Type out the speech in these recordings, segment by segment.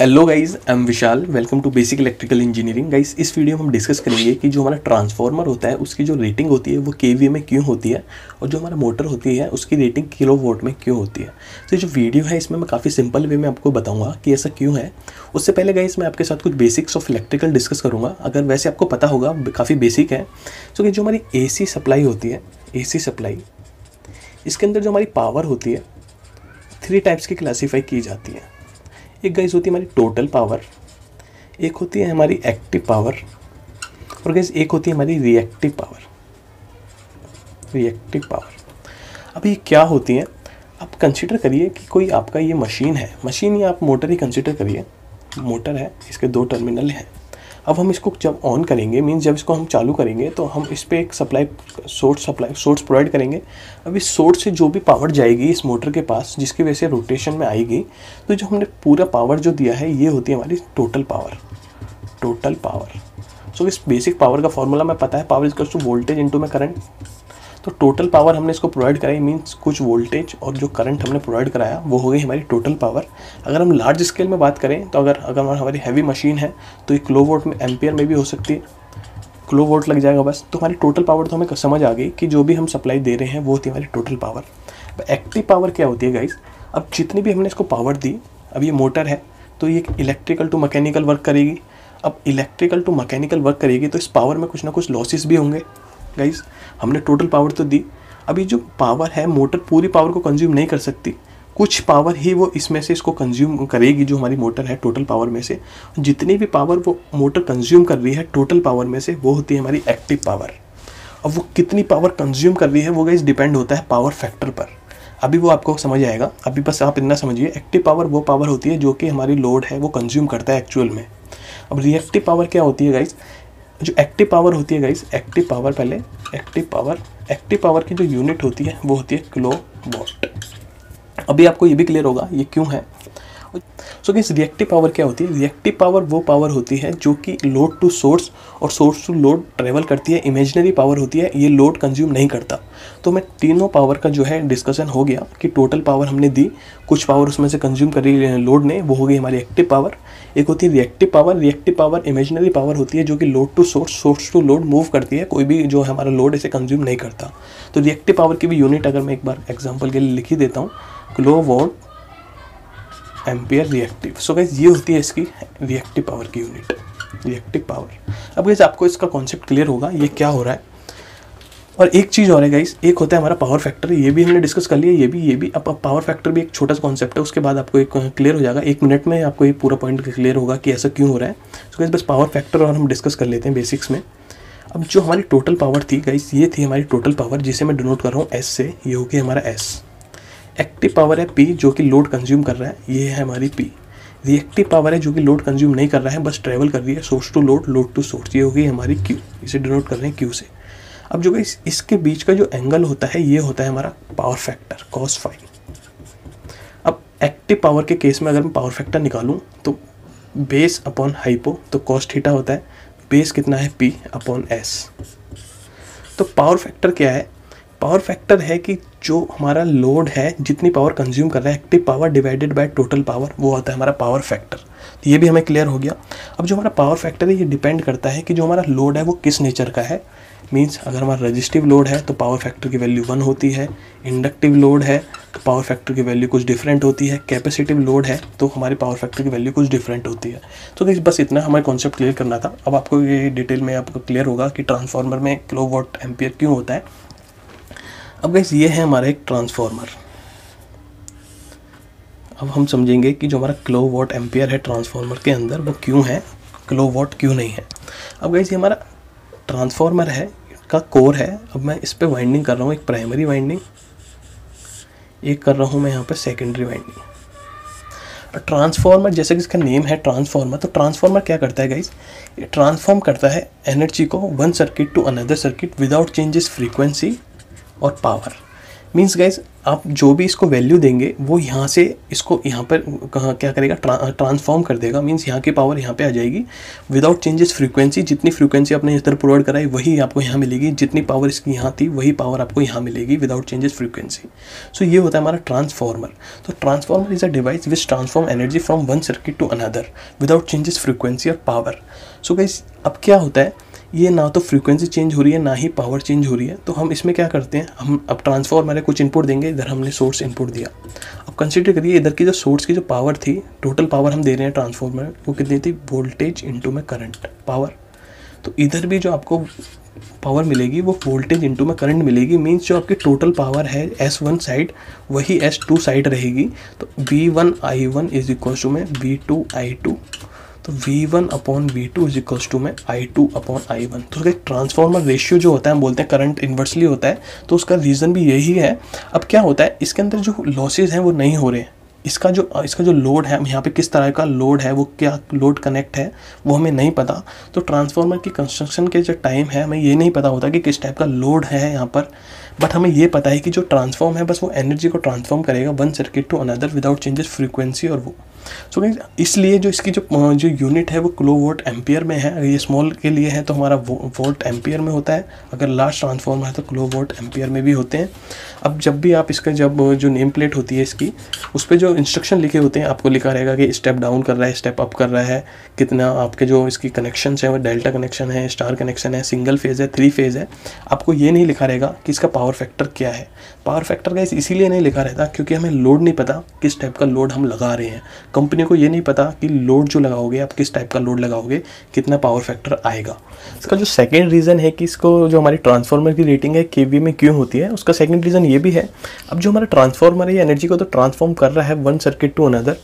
Hello guys I am Vishal welcome to basic electrical engineering guys इस video में हम discuss करेंगे कि जो हमारा ट्रांसफार्मर होता है, उसकी जो रेटिंग होती है, वो के में क्यों होती है और जो हमारा मोटर होती है, उसकी रेटिंग किलो वोट में क्यों होती है। तो जो वीडियो है, इसमें मैं काफ़ी सिंपल वे में आपको बताऊँगा कि ऐसा क्यों है। उससे पहले गाइस मैं आपके साथ कुछ बेसिक्स ऑफ़ इलेक्ट्रिकल डिस्कस करूँगा। अगर वैसे आपको पता होगा, काफ़ी बेसिक है। तो कि जो हमारी एसी सप्लाई होती है एसी सप्लाई इसके अंदर जो हमारी पावर होती है थ्री टाइप्स की क्लासीफाई की जाती है। एक गैस होती है हमारी टोटल पावर एक होती है हमारी एक्टिव पावर और गैस एक होती है हमारी रिएक्टिव पावर रिएक्टिव पावर अब ये क्या होती है? आप कंसिडर करिए कि कोई आपका ये मशीन है। मशीन या आप मोटर ही कंसिडर करिए। मोटर है, इसके दो टर्मिनल हैं। अब हम इसको जब ऑन करेंगे मीन्स जब इसको हम चालू करेंगे तो हम इस पर एक supply source supply source provide करेंगे। अब इस सोर्स से जो भी पावर जाएगी इस मोटर के पास, जिसकी वजह से रोटेशन में आएगी तो जो हमने पूरा पावर जो दिया है, ये होती है हमारी total power total power so इस बेसिक पावर का फॉर्मूला मैं पता है power is to voltage into में करंट तो टोटल पावर हमने इसको प्रोवाइड कराई मीन्स कुछ वोल्टेज और जो करंट हमने प्रोवाइड कराया, वो हो गई हमारी टोटल पावर अगर हम लार्ज स्केल में बात करें तो अगर अगर हमारी हैवी मशीन है तो ये क्लो वोट में एम्पियर में भी हो सकती है। क्लो वोट लग जाएगा बस। तो हमारी टोटल पावर तो हमें समझ आ गई कि जो भी हम सप्लाई दे रहे हैं, वो होती है हमारी टोटल पावर एक्टिव पावर क्या होती है गाइज़ अब जितनी भी हमने इसको पावर दी, अब ये मोटर है तो ये इलेक्ट्रिकल टू मैकेनिकल वर्क करेगी। अब इलेक्ट्रिकल टू मैकेनिकल वर्क करेगी तो इस पावर में कुछ ना कुछ लॉसेस भी होंगे। गाइज़ हमने टोटल पावर तो दी। अभी जो पावर है मोटर पूरी पावर को कंज्यूम नहीं कर सकती। कुछ पावर ही वो इसमें से इसको कंज्यूम करेगी जो हमारी मोटर है टोटल पावर में से। जितनी भी पावर वो मोटर कंज्यूम कर रही है टोटल पावर में से वो होती है हमारी एक्टिव पावर अब वो कितनी पावर कंज्यूम कर रही है वो गाइज़ डिपेंड होता है पावर फैक्टर पर। अभी वो आपको समझ आएगा। अभी बस आप इतना समझिए एक्टिव पावर वो पावर होती है जो कि हमारी लोड है, वो कंज्यूम करता है एक्चुअल में। अब रिएक्टिव पावर क्या होती है गाइज़ जो एक्टिव पावर होती है गाइस एक्टिव पावर पहले एक्टिव पावर एक्टिव पावर की जो यूनिट होती है, वो होती है किलो वॉट अभी आपको ये भी क्लियर होगा, ये क्यों है? सो so, रिएक्टिव पावर क्या होती है? रिएक्टिव पावर वो पावर होती है जो कि लोड टू सोर्स और सोर्स टू लोड ट्रेवल करती है। इमेजनरी पावर होती है ये लोड कंज्यूम नहीं करता। तो मैं तीनों पावर का जो है डिस्कशन हो गया कि टोटल पावर हमने दी कुछ पावर उसमें से कंज्यूम करी लोड ने वो हो गई हमारी एक्टिव पावर एक होती है reactive power reactive power imaginary power होती है जो कि load to source source to load move करती है कोई भी जो हमारा लोड इसे कंज्यूम नहीं करता। तो रिएक्टिव पावर की भी यूनिट अगर मैं एक बार एग्ज़ाम्पल के लिए लिखी देता हूँ। Kilo volt ampere reactive so guys ये होती है इसकी रिएक्टिव पावर की यूनिट रिएक्टिव पावर अब गैस आपको इसका कॉन्सेप्ट क्लियर होगा, ये क्या हो रहा है? और एक चीज़ और है गाइस एक होता है हमारा पावर फैक्टर ये भी हमने डिस्कस कर लिया, ये भी ये भी. अब पावर फैक्टर भी एक छोटा सा कॉन्सेप्ट है, उसके बाद आपको एक क्लियर हो जाएगा. एक मिनट में आपको ये पूरा पॉइंट क्लियर होगा कि ऐसा क्यों हो रहा है. सो गाइस बस पावर फैक्टर और हम डिस्कस कर लेते हैं बेसिक्स में. अब जो हमारी टोटल पावर थी गाइस ये थी हमारी टोटल पावर जिसे मैं डिनोट कर रहा हूँ एस से. ये हो गया हमारा एस एक्टिव पावर है पी जो कि लोड कंज्यूम कर रहा है, ये है हमारी पी रिएक्टिव पावर है जो कि लोड कंज्यूम नहीं कर रहा है, बस ट्रेवल कर रही है source to load load to source ये होगी हमारी क्यू इसे डिनोट कर रहे हैं क्यू से। अब जो इस, इसके बीच का जो एंगल होता है, ये होता है हमारा पावर फैक्टर कॉस फाइव अब एक्टिव पावर के केस में अगर मैं पावर फैक्टर निकालूँ तो बेस अपॉन हाइपो तो कॉस थीटा होता है। बेस कितना है पी अपॉन एस तो पावर फैक्टर क्या है? पावर फैक्टर है कि जो हमारा लोड है, जितनी पावर कंज्यूम कर रहा है active power divided by total power वो आता है हमारा पावर फैक्टर तो ये भी हमें क्लियर हो गया। अब जो हमारा पावर फैक्टर है, ये डिपेंड करता है कि जो हमारा लोड है, वो किस नेचर का है। मीन्स अगर हमारा रजिस्टिव लोड है तो पावर फैक्टर की वैल्यू वन होती है। इंडक्टिव लोड है तो पावर फैक्टर की वैल्यू कुछ डिफरेंट होती है। कैपेसिटिव लोड है तो हमारे पावर फैक्टर की वैल्यू कुछ डिफरेंट होती है। तो देखिए बस इतना हमारे कॉन्सेप्ट क्लियर करना था। अब आपको ये डिटेल में आपको क्लियर होगा कि ट्रांसफार्मर में किलो वॉट एम्पियर क्यों होता है। अब गैस ये है हमारा एक ट्रांसफार्मर अब हम समझेंगे कि जो हमारा किलो वॉट एम्पियर है ट्रांसफार्मर के अंदर, वो क्यों है? किलो वॉट क्यों नहीं है? अब गैस ये हमारा ट्रांसफार्मर है का कोर है। अब मैं इस पर वाइंडिंग कर रहा हूँ, एक प्राइमरी वाइंडिंग एक कर रहा हूँ मैं यहाँ पर सेकेंडरी वाइंडिंग ट्रांसफार्मर जैसे कि इसका नेम है ट्रांसफार्मर तो ट्रांसफार्मर क्या करता है गाइज़ ट्रांसफॉर्म करता है एनर्जी को one circuit to another circuit without changes frequency और पावर मीन्स गाइज़ आप जो भी इसको वैल्यू देंगे वो यहाँ से इसको यहाँ पर कहाँ क्या करेगा? ट्रा, ट्रांसफॉर्म कर देगा. मीन्स यहाँ की पावर यहाँ पे आ जाएगी. विदाउट चेंजेस फ्रीक्वेंसी जितनी फ्रीक्वेंसी आपने इधर प्रोवाइड कराई वही आपको यहाँ मिलेगी. जितनी पावर इसकी यहाँ थी वही पावर आपको यहाँ मिलेगी. विदाउट चेंजेस फ्रीक्वेंसी सो ये होता है हमारा ट्रांसफॉर्मर तो transformer is a device which transform energy from one circuit to another without changes frequency और पावर सो गाइज़ अब क्या होता है? ये ना तो फ्रीक्वेंसी चेंज हो रही है, ना ही पावर चेंज हो रही है। तो हम इसमें क्या करते हैं? हम अब ट्रांसफॉर्मर है, कुछ इनपुट देंगे, इधर हमने सोर्स इनपुट दिया। अब कंसिडर करिए, इधर की जो सोर्स की जो पावर थी टोटल पावर हम दे रहे हैं ट्रांसफॉर्मर वो कितनी थी? वोल्टेज इंटू में करंट पावर तो इधर भी जो आपको पावर मिलेगी, वो वोल्टेज इंटू में करंट मिलेगी मीन्स जो आपकी टोटल पावर है एस वन साइड वही एस टू साइड रहेगी। तो V one I one is equal to में वी टू आई टू तो V one upon V two is equals to में I two upon I one तो उसका एक ट्रांसफॉर्मर रेशियो जो होता है, हम बोलते हैं करंट इन्वर्सली होता है तो उसका रीज़न भी यही है। अब क्या होता है, इसके अंदर जो लॉसेज हैं, वो नहीं हो रहे हैं। इसका जो इसका जो लोड है यहाँ पे किस तरह का लोड है, वो क्या लोड कनेक्ट है, वो हमें नहीं पता। तो ट्रांसफार्मर की कंस्ट्रक्शन के जो टाइम है, हमें ये नहीं पता होता कि किस टाइप का लोड है यहाँ पर। बट हमें ये पता है कि जो ट्रांसफॉर्म है, बस वो एनर्जी को ट्रांसफॉर्म करेगा one circuit to another without changes frequency और वो। सो so, इसलिए जो इसकी जो जो यूनिट है वो किलो वोट एम्पियर में है। अगर ये स्मॉल के लिए है तो हमारा वो, वोल्ट एम्पियर में होता है। अगर लार्ज ट्रांसफॉर्मर है तो किलो वोट एम्पियर में भी होते हैं। अब जब भी आप इसका जब जो नेम प्लेट होती है इसकी उस पर जो इंस्ट्रक्शन लिखे होते हैं आपको लिखा रहेगा कि स्टेप डाउन कर रहा है स्टेप अप कर रहा है। कितना आपके जो इसकी कनेक्शन है वो डेल्टा कनेक्शन है स्टार कनेक्शन है सिंगल फ़ेज़ है थ्री फ़ेज़ है। आपको ये नहीं लिखा रहेगा कि इसका पावर फैक्टर क्या है। पावर फैक्टर का इसीलिए नहीं लिखा रहता क्योंकि हमें लोड नहीं पता किस टाइप का लोड हम लगा रहे हैं। कंपनी को ये नहीं पता कि लोड जो लगाओगे, आप किस टाइप का लोड लगाओगे, कितना पावर फैक्टर आएगा। इसका जो सेकेंड रीज़न है कि इसको जो हमारी ट्रांसफार्मर की रेटिंग है के में क्यों होती है, उसका सेकेंड रीज़न ये भी है। अब जो हमारा ट्रांसफार्मर है, ये एनर्जी को तो ट्रांसफॉर्म कर रहा है one circuit to another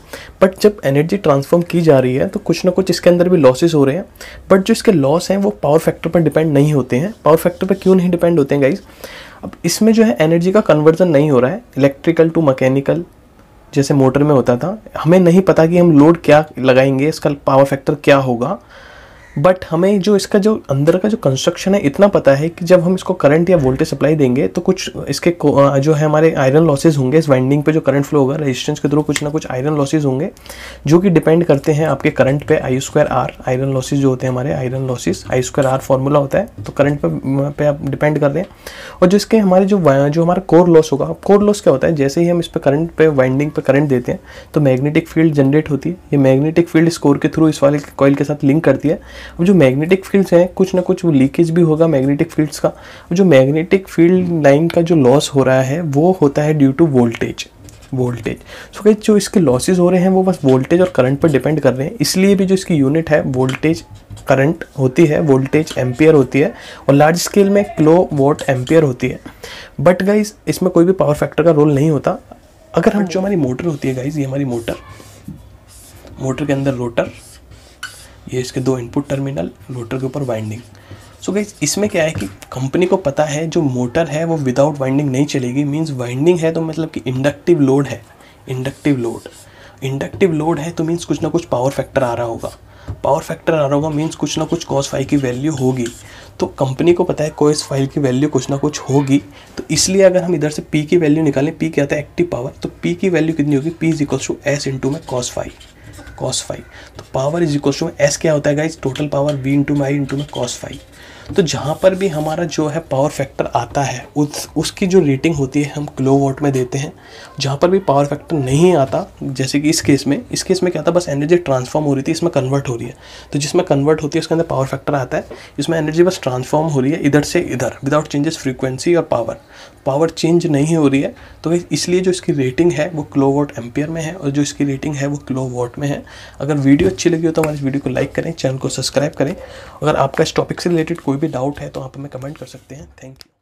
but जब एनर्जी ट्रांसफॉर्म की जा रही है तो कुछ ना कुछ इसके अंदर भी लॉसेज हो रहे हैं। बट जो इसके लॉस हैं, वो पावर फैक्टर पर डिपेंड नहीं होते हैं। पावर फैक्टर पर क्यों नहीं डिपेंड होते हैं गाइज़ अब इसमें जो है एनर्जी का कन्वर्जन नहीं हो रहा है इलेक्ट्रिकल टू मैकेनिकल जैसे मोटर में होता था, हमें नहीं पता कि हम लोड क्या लगाएँगे, इसका पावर फैक्टर क्या होगा। बट हमें जो इसका जो अंदर का जो कंस्ट्रक्शन है, इतना पता है कि जब हम इसको करंट या वोल्टेज सप्लाई देंगे तो कुछ इसके जो है हमारे आयरन लॉसेज होंगे, इस वाइंडिंग पे जो करंट फ्लो होगा रेजिस्टेंस के थ्रू कुछ ना कुछ आयरन लॉसेज होंगे, जो कि डिपेंड करते हैं आपके करंट पे I square R iron losses जो होते हैं हमारे iron losses I square R formula होता है तो करंट पे पे आप डिपेंड कर रहे हैं। और जिसके हमारे जो जो हमारा कोर लॉस होगा कोर लॉस क्या होता है, जैसे ही हम इस पर करंट पे वाइंडिंग पे करंट देते हैं तो मैग्नेटिक फ़ील्ड जनरेट होती है। ये मैग्नेटिक फ़ील्ड स्कोर के थ्रू इस वाले कॉइल के साथ लिंक करती है। अब जो मैग्नेटिक फील्ड्स हैं कुछ ना कुछ वो लीकेज भी होगा मैग्नेटिक फील्ड्स का। जो मैग्नेटिक फ़ील्ड लाइन का जो लॉस हो रहा है वो होता है due to voltage voltage so so, जो इसके लॉसेज हो रहे हैं वो बस वोल्टेज और करंट पर डिपेंड कर रहे हैं। इसलिए भी जो इसकी यूनिट है वोल्टेज करंट होती है वोल्टेज एम्पियर होती है और लार्ज स्केल में किलो वोट एम्पियर होती है। बट गाइज़ इसमें कोई भी पावर फैक्टर का रोल नहीं होता। अगर हम जो हमारी मोटर होती है गाइज़ ये हमारी मोटर मोटर के अंदर रोटर ये इसके दो इनपुट टर्मिनल रोटर के ऊपर वाइंडिंग सो गाइज़ इसमें क्या है कि कंपनी को पता है, जो मोटर है, वो विदाउट वाइंडिंग नहीं चलेगी. मीन्स वाइंडिंग है तो मतलब कि इंडक्टिव लोड है. इंडक्टिव लोड इंडक्टिव लोड है तो मीन्स कुछ ना कुछ पावर फैक्टर आ रहा होगा. पावर फैक्टर आ रहा होगा मीन्स कुछ ना कुछ कॉस फाइव की वैल्यू होगी. तो कंपनी को पता है कॉस फाइव की वैल्यू कुछ ना कुछ होगी. तो इसलिए अगर हम इधर से पी की वैल्यू निकालें पी क्या है एक्टिव पावर तो पी की वैल्यू कितनी होगी? P is equals to S into में कॉस फाइव कॉस फाइव तो power is equal to S क्या होता है guys total power V into I into में कॉस फाइव तो जहाँ पर भी हमारा जो है पावर फैक्टर आता है, उस, उसकी जो रेटिंग होती है, हम किलो वोट में देते हैं। जहाँ पर भी पावर फैक्टर नहीं आता, जैसे कि इस केस में, इस केस में क्या था, बस एनर्जी ट्रांसफॉर्म हो रही थी, इसमें कन्वर्ट हो रही है। तो जिसमें कन्वर्ट होती है, उसके अंदर पावर फैक्टर आता है, इसमें एनर्जी बस ट्रांसफॉर्म हो रही है, इधर से इधर विदाउट चेंजेस फ्रीक्वेंसी और पावर पावर चेंज नहीं हो रही है तो इसलिए जो इसकी रेटिंग है, वो किलो वोट एम्पियर में है, और जो इसकी रेटिंग है, वो किलो वोट में है। अगर वीडियो अच्छी लगी हो तो हमारे वीडियो को लाइक करें चैनल को सब्सक्राइब करें। अगर आपका इस टॉपिक से रिलेटेड कोई भी डाउट है तो आप हमें कमेंट कर सकते हैं। Thank you